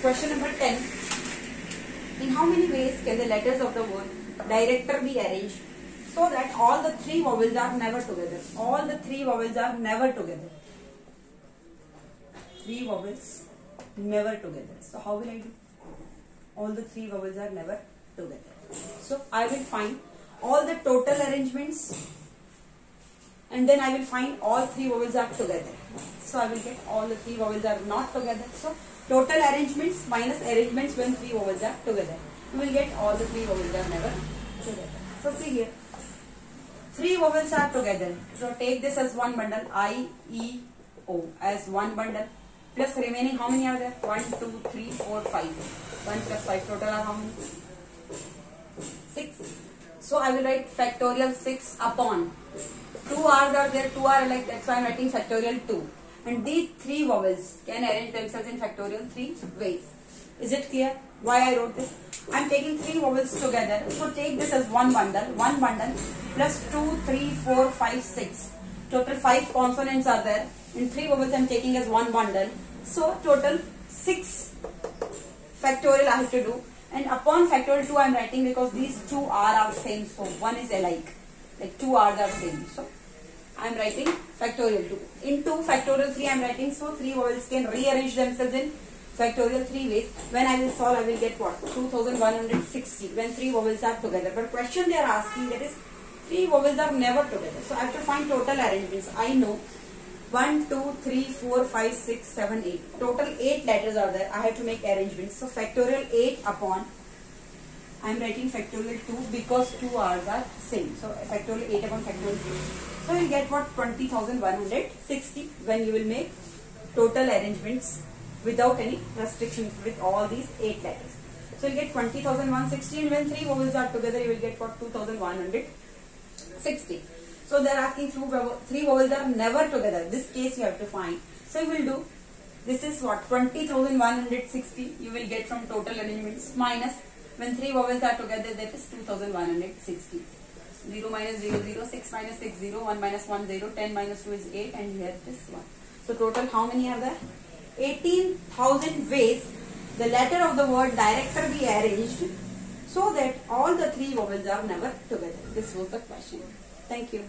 Question number 10. In how many ways can the letters of the word director be arranged so that all the three vowels are never together? All the three vowels are never together. Three vowels never together. So how will I do? All the three vowels are never together. So I will find all the total arrangements and then I will find all three vowels are together. So I will get all the three vowels are not together. So total arrangements minus arrangements when three vowels are together. You will get all the three vowels are never together. So see here. Three vowels are together. So take this as one bundle I, E, O as one bundle. Plus remaining how many are there? 1, 2, 3, 4, 5. 1 plus 5 total are how many? 6. So I will write factorial 6 upon. 2 R's are there, 2 are like that's why I am writing factorial 2. And these three vowels can arrange themselves in factorial 3 ways. Is it clear why I wrote this? I am taking three vowels together. So take this as one bundle. One bundle plus 2, 3, 4, 5, 6. Total 5 consonants are there. And three vowels I am taking as one bundle. So total 6 factorial I have to do. And upon factorial 2 I am writing because these two R are same. So one is alike. Like two R's are same. So I am writing factorial 2. Into factorial 3 I am writing so three vowels can rearrange themselves in factorial 3 ways. When I will solve I will get what? 2160 when three vowels are together. But question they are asking that is three vowels are never together. So I have to find total arrangements. I know 1, 2, 3, 4, 5, 6, 7, 8. Total 8 letters are there. I have to make arrangements. So factorial 8 upon I am writing factorial 2 because two R's are same. So factorial 8 upon factorial 2. So you get what 20,160 when you will make total arrangements without any restriction with all these 8 letters. So you get 20,160 and when 3 vowels are together you will get what 2,160. So they are asking three vowels are never together. This case you have to find. So you will do this is what 20,160 you will get from total arrangements minus when three vowels are together that is 2160. 0 minus 0 0 6 minus 6 0 1 minus 1 0 10 minus 2 is 8 and here it is 1. So total how many are there? 18,000 ways the letter of the word director be arranged so that all the three vowels are never together. This was the question. Thank you.